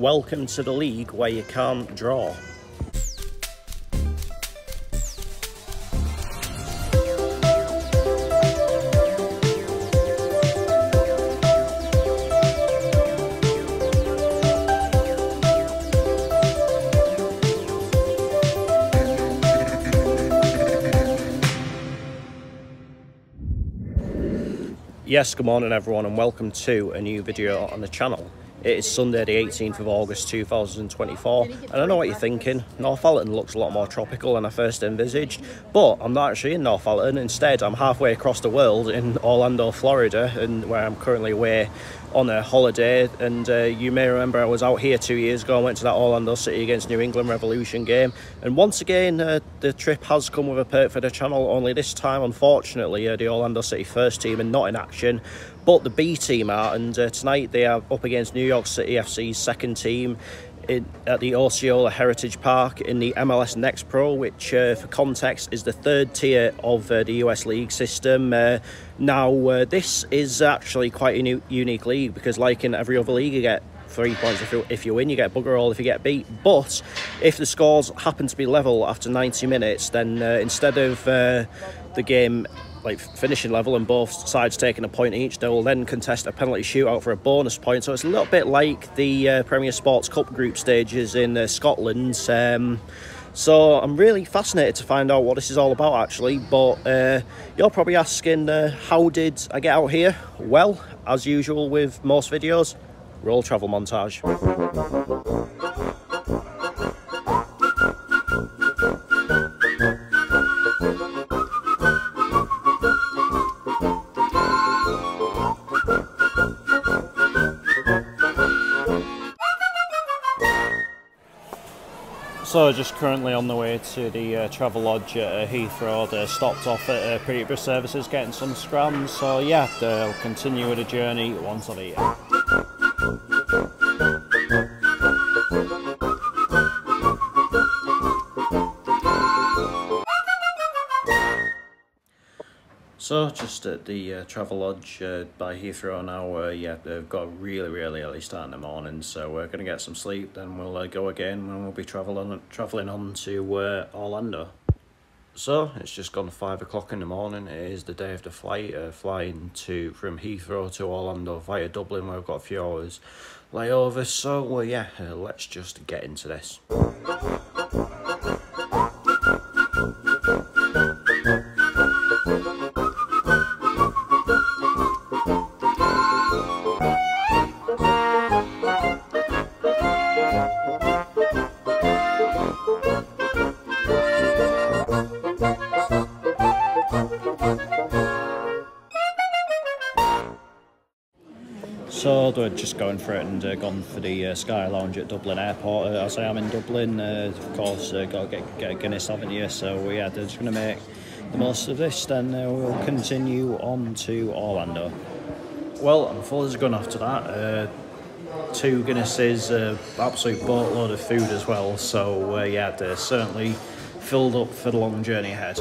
welcome to the league where you can't draw. Yes, good morning everyone and welcome to a new video on the channel. It is Sunday the 18th of August 2024 and I know what you're thinking, Northallerton looks a lot more tropical than I first envisaged. But I'm not actually in Northallerton, instead I'm halfway across the world in Orlando, Florida and where I'm currently away on a holiday and uh, you may remember I was out here two years ago I went to that Orlando City against New England Revolution game. And once again uh, the trip has come with a perk for the channel only this time unfortunately uh, the Orlando City first team are not in action but the B team are. And uh, tonight they are up against New York City FC's second team in, at the Osceola Heritage Park in the MLS Next Pro, which, uh, for context, is the third tier of uh, the US league system. Uh, now, uh, this is actually quite a new, unique league because, like in every other league, you get three points if you, if you win, you get bugger all if you get beat. But if the scores happen to be level after 90 minutes, then uh, instead of the game like finishing level and both sides taking a point each. They will then contest a penalty shootout for a bonus point. So it's a little bit like the uh, Premier Sports Cup group stages in uh, Scotland. Um, so I'm really fascinated to find out what this is all about actually. But uh, you're probably asking, uh, how did I get out here? Well, as usual with most videos, roll travel montage. So just currently on the way to the uh, Travelodge at uh, Heathrow. They stopped off at uh, Peterborough Services getting some scrams. So yeah, they'll continue with the journey once I've. So just at the uh, Travelodge uh, by Heathrow now, uh, yeah, they've got a really, really early start in the morning, so we're going to get some sleep, then we'll uh, go again when we'll be traveling traveling on to uh, Orlando. So it's just gone five o'clock in the morning. It is the day of the flight, uh, flying to from Heathrow to Orlando via Dublin, where we've got a few hours layover. So yeah, let's just get into this. And uh, gone for the uh, Sky Lounge at Dublin Airport. Uh, I am in Dublin, uh, of course, uh, got to get, get a Guinness, haven't you? So yeah, they're just going to make the most of this. Then uh, we'll continue on to Orlando. Well, I'm full as a gun after that. two Guinnesses, absolute boatload of food as well. So yeah, they're certainly filled up for the long journey ahead.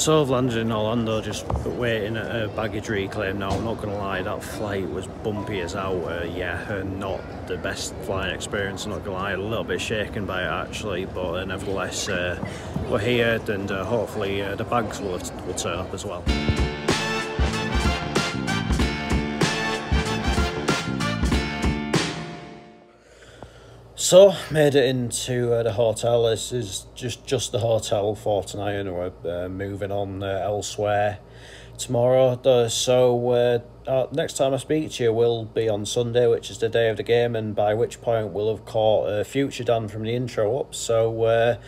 So I've landed in Orlando, just waiting at a baggage reclaim now. I'm not going to lie, that flight was bumpy as out. Uh, yeah, not the best flying experience, I'm not going to lie. A little bit shaken by it actually, but uh, nevertheless, uh, we're here and uh, hopefully uh, the bags will, will turn up as well. So, made it into uh, the hotel. This is just just the hotel for tonight, and we're uh, moving on uh, elsewhere tomorrow. So uh, uh, next time I speak to you will be on Sunday, which is the day of the game, and by which point we'll have caught Future Dan from the intro up. So uh,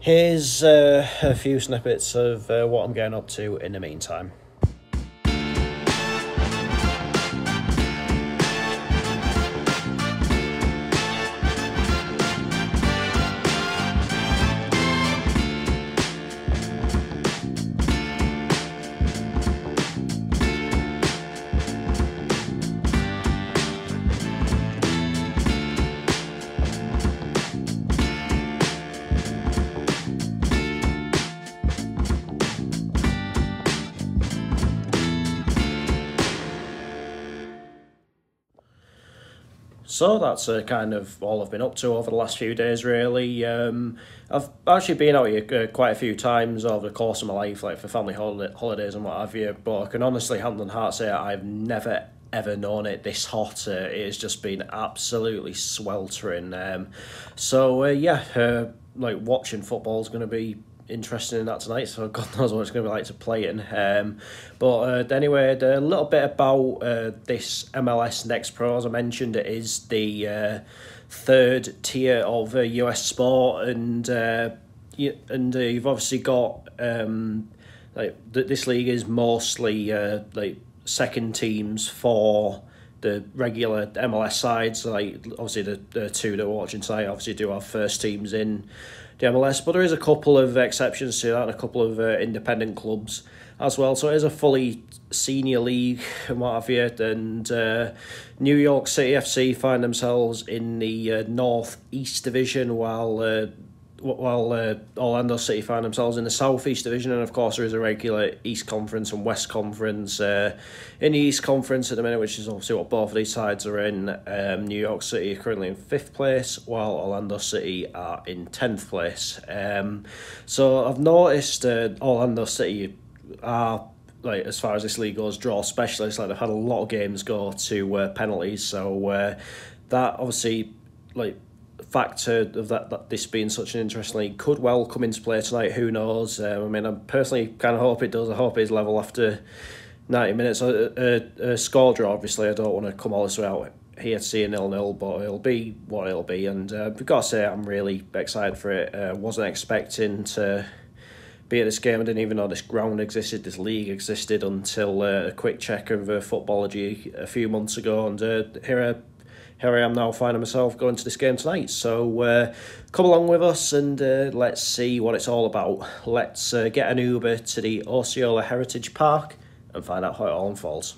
here's a few snippets of what I'm getting up to in the meantime. So that's uh, kind of all I've been up to over the last few days, really. Um, I've actually been out here uh, quite a few times over the course of my life, like for family holiday, holidays and what have you. But I can honestly, hand on heart, say I've never ever known it this hot. Uh, it has just been absolutely sweltering. Um, so uh, yeah, uh, like watching football is going to be interesting in that tonight. So God knows what it's going to be like to play in. Um, but uh, anyway, a little bit about uh, this MLS Next Pro. As I mentioned, it is the uh, third tier of US uh, sport, and uh, you, and uh, you've obviously got um, like th- this league is mostly like second teams for the regular MLS sides. Like obviously the, the two that are watching tonight obviously do have first teams in the MLS, but there is a couple of exceptions to that and a couple of uh, independent clubs as well. So it is a fully senior league and what have you. And uh, New York City FC find themselves in the uh, North East Division, while uh, while uh, Orlando City find themselves in the Southeast Division, and of course there is a regular East Conference and West Conference. Uh, in the East Conference at the minute, which is obviously what both of these sides are in, um, New York City are currently in fifth place, while Orlando City are in tenth place. Um, so I've noticed uh, Orlando City are like as far as this league goes, draw specialists. Like they've had a lot of games go to uh, penalties, so uh, that obviously like factor of that, that this being such an interesting league could well come into play tonight. Who knows? Um, I mean, I personally kind of hope it does. I hope it's level after 90 minutes. A, a, a score draw, obviously, I don't want to come all this way out here to see a nil nil, but it'll be what it'll be. And uh, we've got to say, I'm really excited for it. Uh, wasn't expecting to be at this game. I didn't even know this ground existed, this league existed until uh, a quick check of uh, Futbology a few months ago. And uh, here here I am now finding myself going to this game tonight. So uh, come along with us and uh, let's see what it's all about. Let's uh, get an Uber to the Osceola Heritage Park and find out how it all unfolds.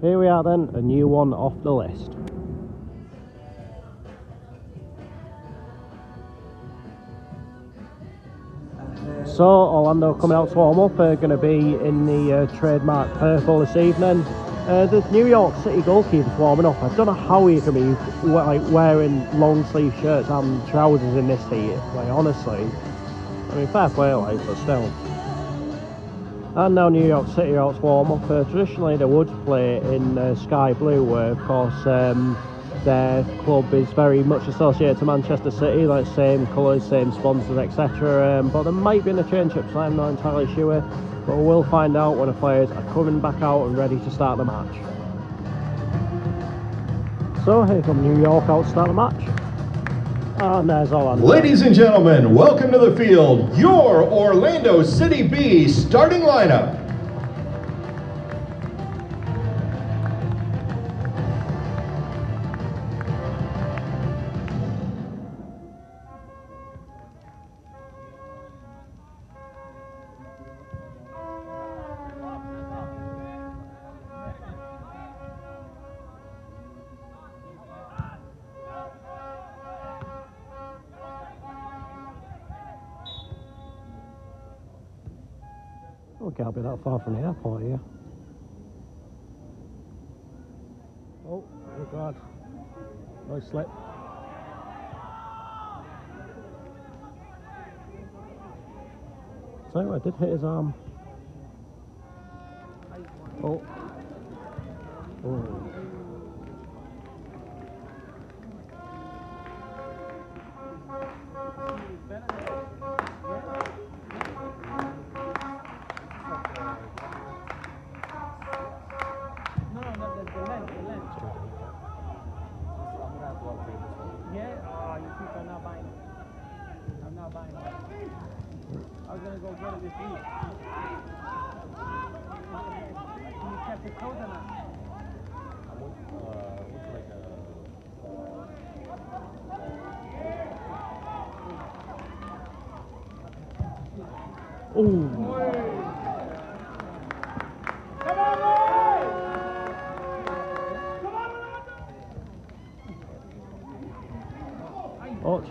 Here we are then, a new one off the list. So Orlando coming out to warm up are going to be in the uh, trademark purple this evening. Uh, the New York City goalkeeper's warming up. I don't know how he can be like wearing long sleeve shirts and trousers in this heat. Like honestly, I mean fair play, like, but still. And now New York City to warm up. Uh, traditionally they would play in uh, sky blue, where of course. Um, their club is very much associated to Manchester City, like same colours, same sponsors, etc. Um, but there might be in a change up, so I'm not entirely sure. But we'll find out when the players are coming back out and ready to start the match. So here come New York out to start the match. And there's Orlando. Ladies and gentlemen, welcome to the field. Your Orlando City B starting lineup. Can't be that far from the airport here. Oh, oh God. Nice slip. So I did hit his arm. Oh,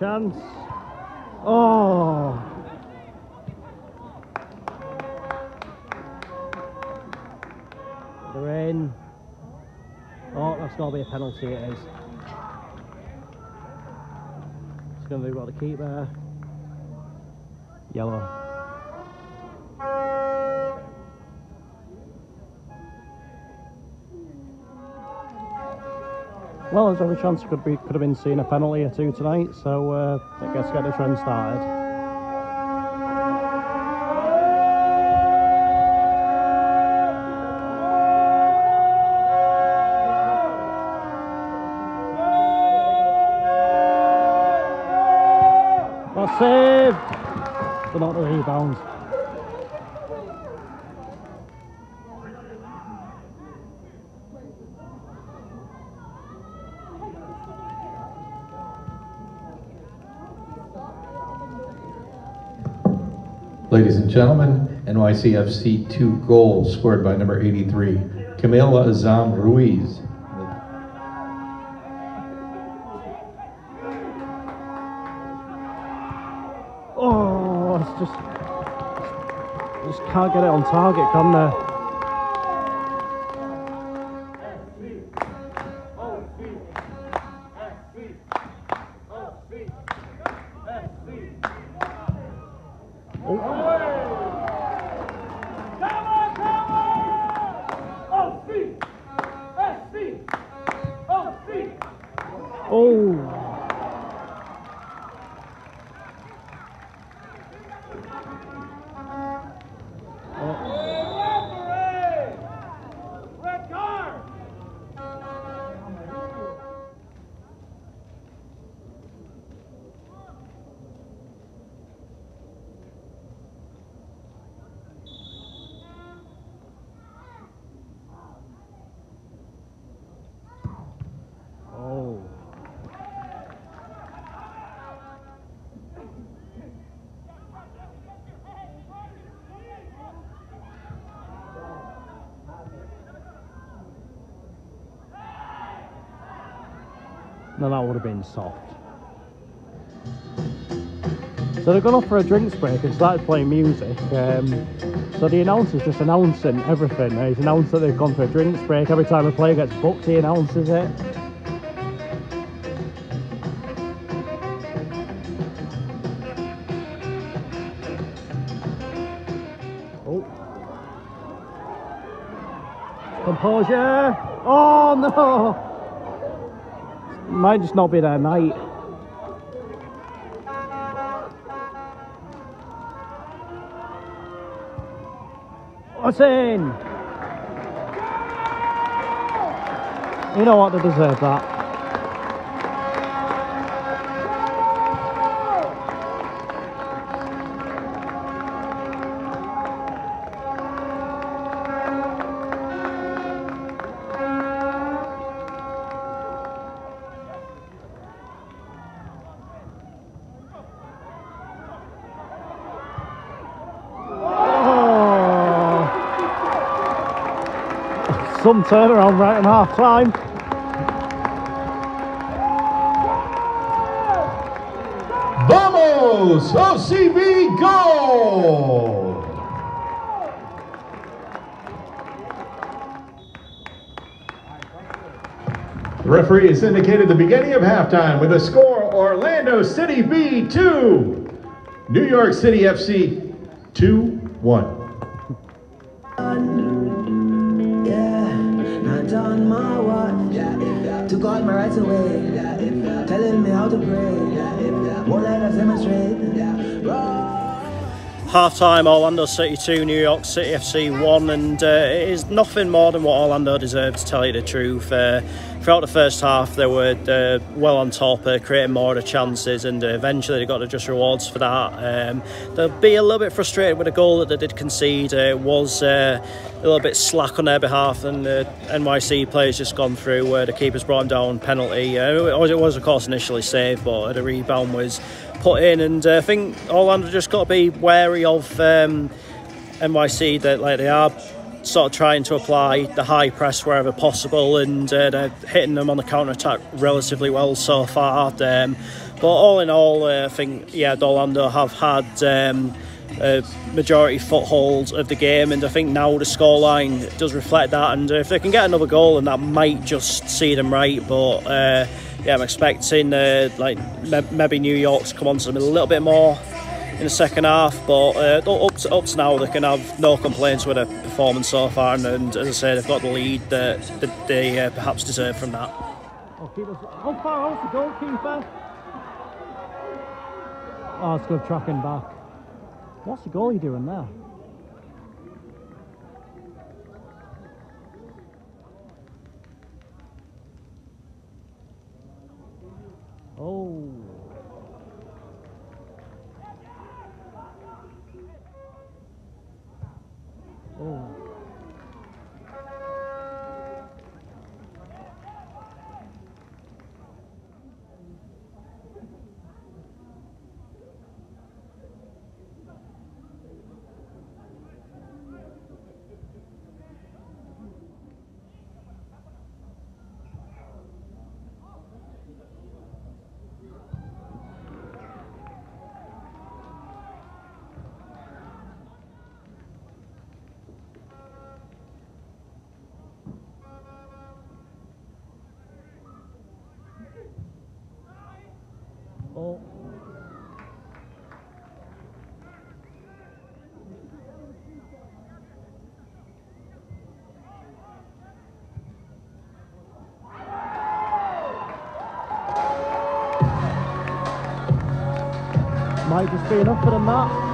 chance. Oh. They're in. Oh, that's got to be a penalty, it is. It's going to be what the keeper. Yellow. Well, there's every chance could be could have been seeing a penalty or two tonight, so uh, I guess get the trend started. Saved, but not the rebound. Ladies and gentlemen, NYCFC two goals scored by number 83, Camila Azam Ruiz. Oh, it's just just can't get it on target, can there? No, that would have been soft. So they've gone off for a drinks break and started playing music. Um, so the announcer's just announcing everything. He's announced that they've gone for a drinks break. Every time a player gets booked, he announces it. Oh. Composure. Oh no. Might just not be their night. What's in? You know what? They deserve that. Some turnaround right in half time. Vamos! OCB goal! The referee has indicated the beginning of halftime with a score Orlando City B 2, New York City FC 2 1. How to pray. Half time, Orlando City 2, New York City FC 1, and uh, it is nothing more than what Orlando deserved, to tell you the truth. Uh, throughout the first half, they were uh, well on top, uh, creating more of the chances, and uh, eventually they got the just rewards for that. Um, they'll be a little bit frustrated with the goal that they did concede. Uh, it was a little bit slack on their behalf, and the NYC players just gone through where the keeper's brought him down penalty. it, was, it was, of course, initially saved, but the rebound was put in, and uh, I think Orlando just got to be wary of um, NYC that like they are sort of trying to apply the high press wherever possible, and uh, they're hitting them on the counter attack relatively well so far. Um, but all in all, uh, I think yeah, Orlando have had. Um, a majority foothold of the game, and I think now the scoreline does reflect that. And if they can get another goal, and that might just see them right. But uh, yeah, I'm expecting uh, like maybe New York's come on to them a little bit more in the second half. But uh, up to, up to now, they can have no complaints with their performance so far. And, and as I say, they've got the lead that, that they uh, perhaps deserve from that. How far out's the goalkeeper? Oh, it's good tracking back. What's the goalie doing there? Oh. Oh. Cole. Might just be enough for the map.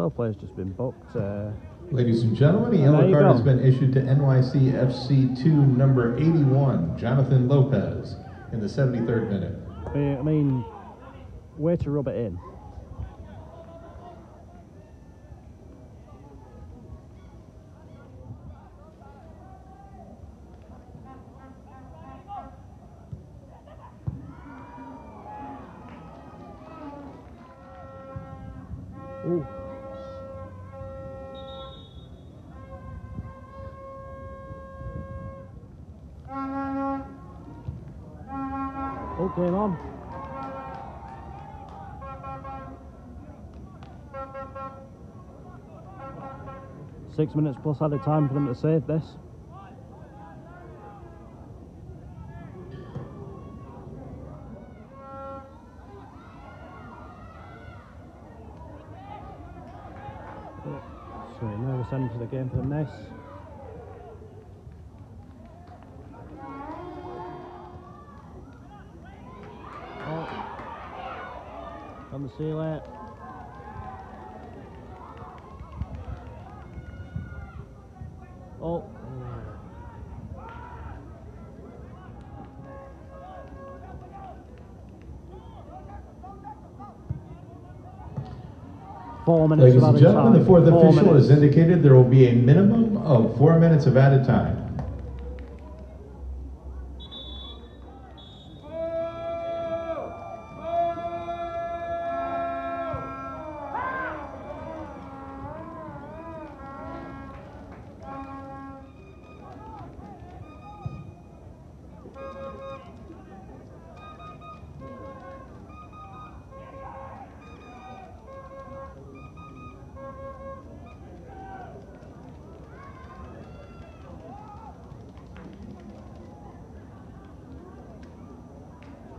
12 players just been booked. Uh, Ladies and gentlemen, a yellow card go. has been issued to NYC FC 2 number 81, Jonathan Lopez, in the 73rd minute. I mean, where to rub it in? Game on. Six minutes plus added time for them to save this. So nervous end to the game for this. On the sea lap. Oh. Four minutes Ladies and gentlemen, time. the fourth four official minutes. has indicated there will be a minimum of four minutes of added time.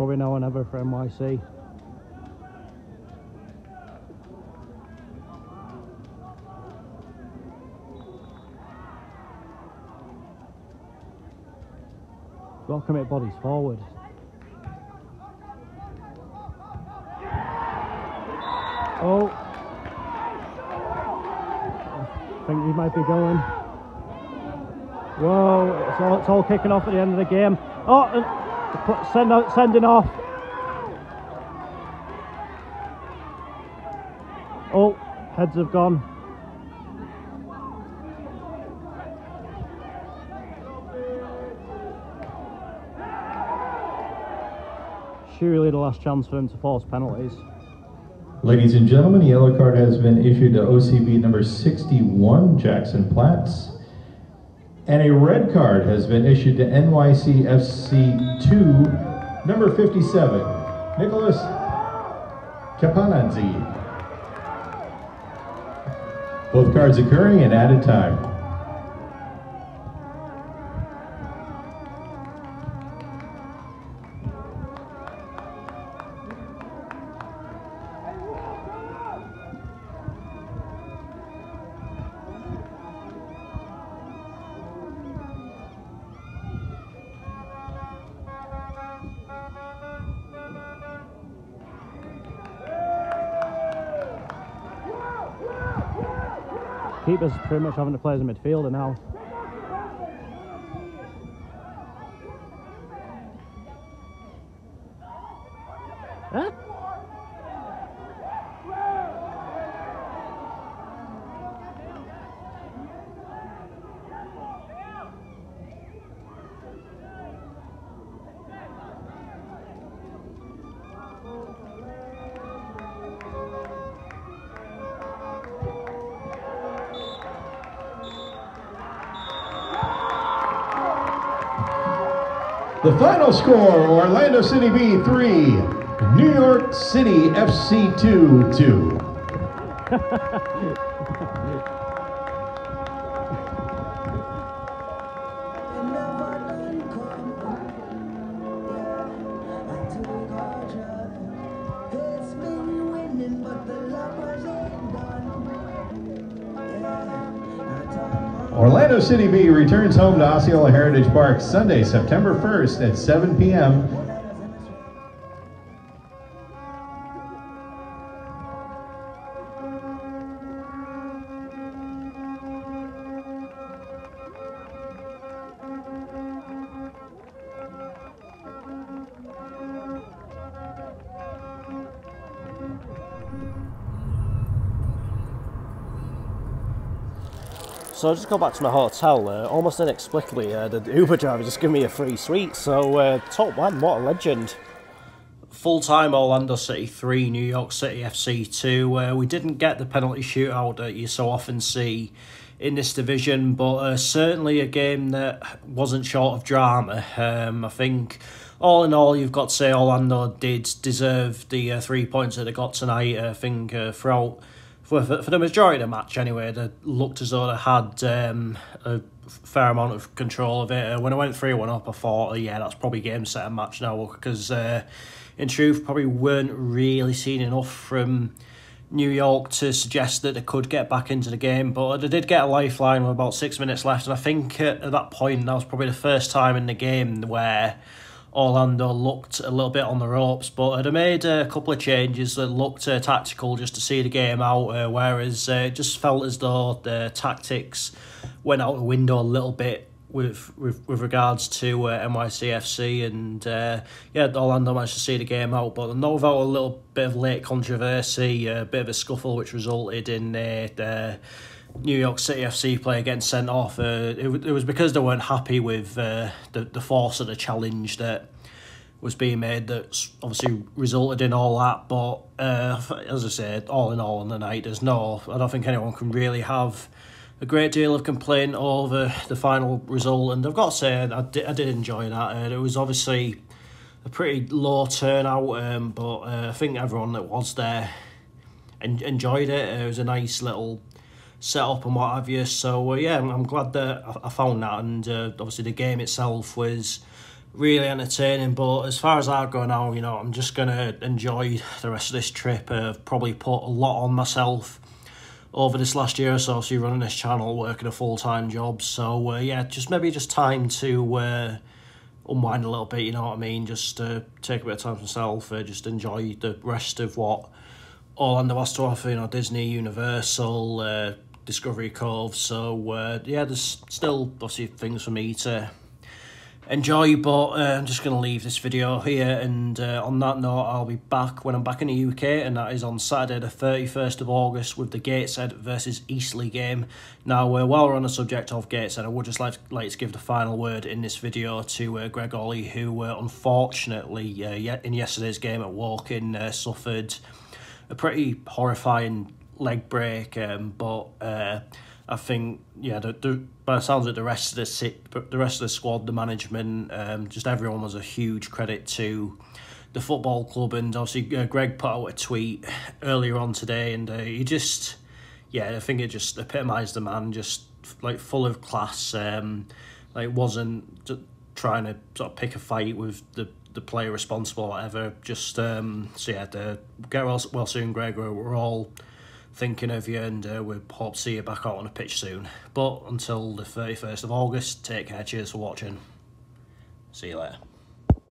Probably now or never for NYC. Got to commit bodies forward. Oh. I think he might be going. Whoa, it's all, it's all kicking off at the end of the game. Oh, send out, sending off. Oh, heads have gone. Surely the last chance for him to force penalties. Ladies and gentlemen, a yellow card has been issued to OCB number 61, Jackson Platts. And a red card has been issued to NYCFC 2, number 57, Nicholas Capanazzi. Both cards occurring in added time. Keeper's pretty much having to play as a midfielder now. The final score Orlando City B 3, New York City FC 2 2. Orlando City B returns home to Osceola Heritage Park Sunday, September 1st at 7 p.m. So I just go back to my hotel. Uh, almost inexplicably, uh, the Uber driver just gave me a free suite. So uh, top man, what a legend! Full time Orlando City three, New York City FC two. Uh, we didn't get the penalty shootout that you so often see in this division, but uh, certainly a game that wasn't short of drama. Um, I think all in all, you've got to say Orlando did deserve the uh, three points that they got tonight. I think uh, throughout for, for the majority of the match anyway, they looked as though they had um, a fair amount of control of it. When I went 3 1 up, I thought, oh, yeah, that's probably game set and match now because, uh, in truth, probably weren't really seen enough from New York to suggest that they could get back into the game. But they did get a lifeline with about six minutes left, and I think at that point, that was probably the first time in the game where Orlando looked a little bit on the ropes, but had made a couple of changes that looked uh, tactical just to see the game out, uh, whereas uh, it just felt as though the tactics went out the window a little bit with with, with regards to uh, NYCFC and uh, yeah Orlando managed to see the game out but not without a little bit of late controversy a bit of a scuffle which resulted in uh, the New York City FC player getting sent off. Uh, it, it was because they weren't happy with uh, the, the force of the challenge that was being made that obviously resulted in all that. But uh, as I said, all in all on the night, there's no, I don't think anyone can really have a great deal of complaint over the final result. And I've got to say, I did, I did enjoy that. It was obviously a pretty low turnout, um, but uh, I think everyone that was there en- enjoyed it. It was a nice little set up and what have you. So uh, yeah, I'm, I'm glad that I, I, found that, and uh, obviously the game itself was really entertaining. But as far as I go now, you know, I'm just gonna enjoy the rest of this trip. I've probably put a lot on myself over this last year or so, obviously running this channel, working a full time job. So uh, yeah, just maybe just time to uh, unwind a little bit. You know what I mean? Just uh, take a bit of time for myself. Uh, just enjoy the rest of what Orlando has to offer. You know, Disney, Universal, uh, Discovery Cove. So uh, yeah, there's still obviously things for me to enjoy but uh, i'm just going to leave this video here and uh, on that note i'll be back when i'm back in the uk and that is on saturday the 31st of august with the gateshead versus eastleigh game now uh, while we're on the subject of gateshead i would just like, like to give the final word in this video to uh, greg Olley, who uh, unfortunately uh, in yesterday's game at Woking uh, suffered a pretty horrifying leg break um, but I think yeah, the, the by the sounds of it, the rest of the sit, the rest of the squad, the management, um, just everyone was a huge credit to the football club, and obviously uh, Greg put out a tweet earlier on today, and uh, he just yeah, I think it just epitomised the man, just like full of class, um, like wasn't trying to sort of pick a fight with the the player responsible or whatever. Just um, so yeah, the, get well, well soon, Greg. We're all thinking of you and uh, we hope to see you back out on the pitch soon. But until the 31st of August, take care, cheers for watching. See you later.